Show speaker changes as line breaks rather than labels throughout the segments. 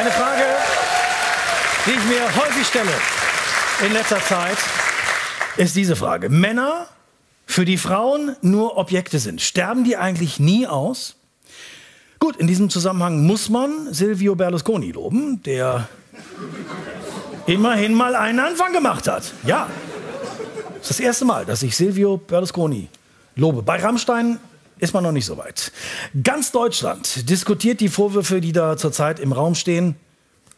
Eine Frage, die ich mir häufig stelle in letzter Zeit, ist diese Frage. Männer, für die Frauen nur Objekte sind, sterben die eigentlich nie aus? Gut, in diesem Zusammenhang muss man Silvio Berlusconi loben, der immerhin mal einen Anfang gemacht hat. Ja, das ist das erste Mal, dass ich Silvio Berlusconi lobe. Bei Rammstein ist man noch nicht so weit. Ganz Deutschland diskutiert die Vorwürfe, die da zurzeit im Raum stehen.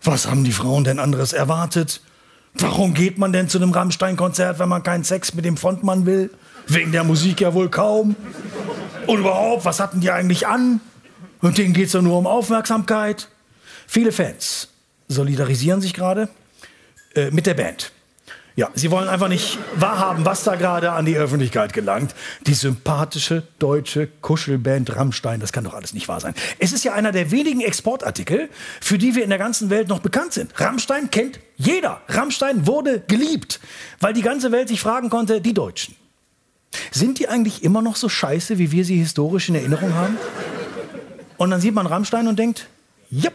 Was haben die Frauen denn anderes erwartet? Warum geht man denn zu einem Rammstein-Konzert, wenn man keinen Sex mit dem Frontmann will? Wegen der Musik ja wohl kaum. Und überhaupt, was hatten die eigentlich an? Und denen geht es ja nur um Aufmerksamkeit. Viele Fans solidarisieren sich gerade äh, mit der Band. Ja, sie wollen einfach nicht wahrhaben, was da gerade an die Öffentlichkeit gelangt. Die sympathische deutsche Kuschelband Rammstein, das kann doch alles nicht wahr sein. Es ist ja einer der wenigen Exportartikel, für die wir in der ganzen Welt noch bekannt sind. Rammstein kennt jeder. Rammstein wurde geliebt, weil die ganze Welt sich fragen konnte, die Deutschen. Sind die eigentlich immer noch so scheiße, wie wir sie historisch in Erinnerung haben? Und dann sieht man Rammstein und denkt, yep,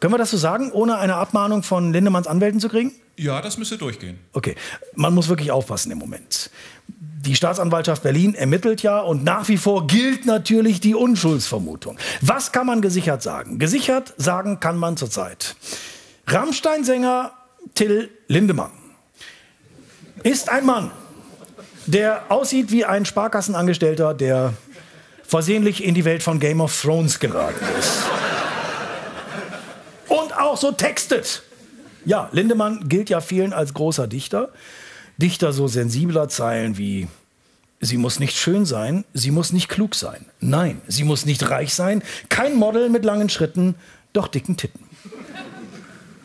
können wir das so sagen, ohne eine Abmahnung von Lindemanns Anwälten zu kriegen?
Ja, das müsste durchgehen.
Okay, man muss wirklich aufpassen im Moment. Die Staatsanwaltschaft Berlin ermittelt ja und nach wie vor gilt natürlich die Unschuldsvermutung. Was kann man gesichert sagen? Gesichert sagen kann man zurzeit. Rammstein-Sänger Till Lindemann ist ein Mann, der aussieht wie ein Sparkassenangestellter, der versehentlich in die Welt von Game of Thrones geraten ist auch so textet. Ja, Lindemann gilt ja vielen als großer Dichter. Dichter so sensibler Zeilen wie Sie muss nicht schön sein, sie muss nicht klug sein. Nein, sie muss nicht reich sein, kein Model mit langen Schritten, doch dicken Titten.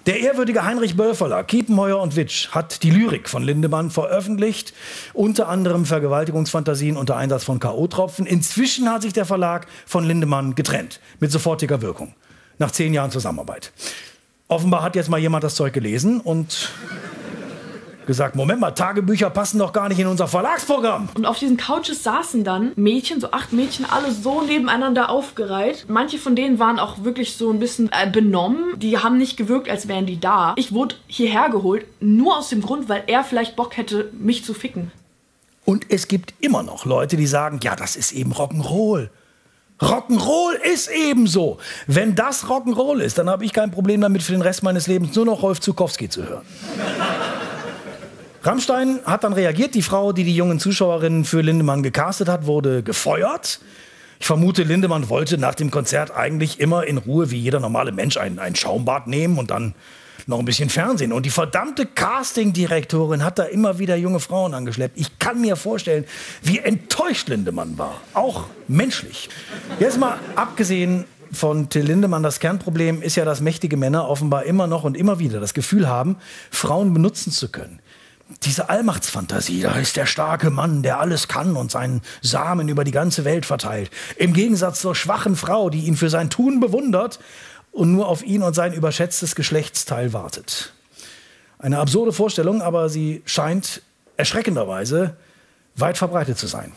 Der ehrwürdige Heinrich Böll Verlag, Kiepenheuer und Witsch, hat die Lyrik von Lindemann veröffentlicht, unter anderem Vergewaltigungsfantasien unter Einsatz von K.O.-Tropfen. Inzwischen hat sich der Verlag von Lindemann getrennt, mit sofortiger Wirkung, nach zehn Jahren Zusammenarbeit. Offenbar hat jetzt mal jemand das Zeug gelesen und gesagt, Moment mal, Tagebücher passen doch gar nicht in unser Verlagsprogramm.
Und auf diesen Couches saßen dann Mädchen, so acht Mädchen, alle so nebeneinander aufgereiht. Manche von denen waren auch wirklich so ein bisschen äh, benommen. Die haben nicht gewirkt, als wären die da. Ich wurde hierher geholt, nur aus dem Grund, weil er vielleicht Bock hätte, mich zu ficken.
Und es gibt immer noch Leute, die sagen, ja, das ist eben Rock'n'Roll. Rock'n'Roll ist ebenso. Wenn das Rock'n'Roll ist, dann habe ich kein Problem damit, für den Rest meines Lebens nur noch Rolf Zukowski zu hören. Rammstein hat dann reagiert. Die Frau, die die jungen Zuschauerinnen für Lindemann gecastet hat, wurde gefeuert. Ich vermute, Lindemann wollte nach dem Konzert eigentlich immer in Ruhe wie jeder normale Mensch ein, ein Schaumbad nehmen und dann noch ein bisschen Fernsehen. Und die verdammte Castingdirektorin hat da immer wieder junge Frauen angeschleppt. Ich kann mir vorstellen, wie enttäuscht Lindemann war. Auch menschlich. Jetzt mal abgesehen von Till Lindemann, das Kernproblem ist ja, dass mächtige Männer offenbar immer noch und immer wieder das Gefühl haben, Frauen benutzen zu können. Diese Allmachtsfantasie, da ist der starke Mann, der alles kann und seinen Samen über die ganze Welt verteilt. Im Gegensatz zur schwachen Frau, die ihn für sein Tun bewundert und nur auf ihn und sein überschätztes Geschlechtsteil wartet. Eine absurde Vorstellung, aber sie scheint erschreckenderweise weit verbreitet zu sein.